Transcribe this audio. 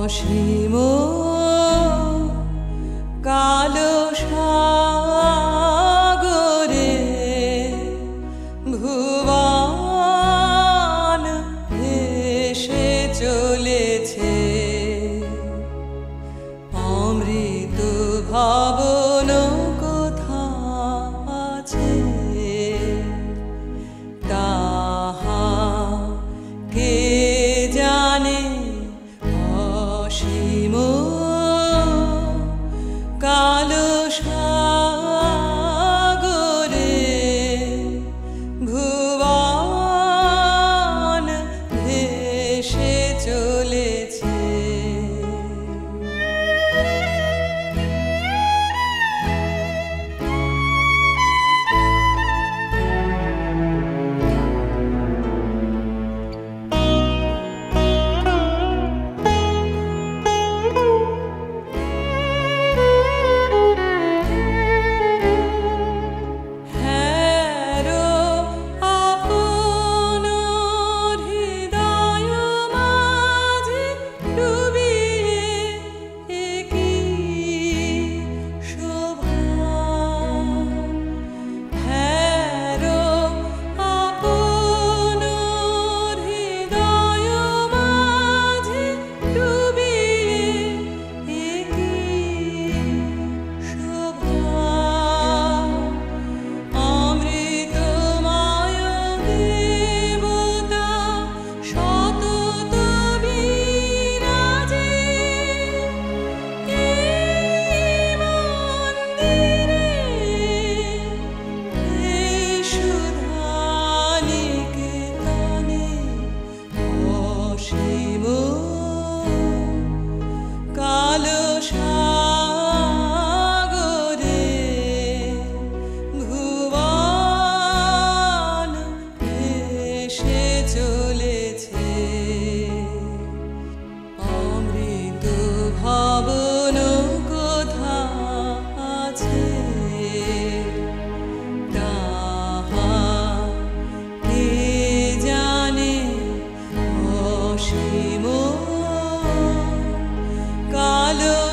অসীম কালো সাগরে ভুবন ভেসে চলেছে। Hello.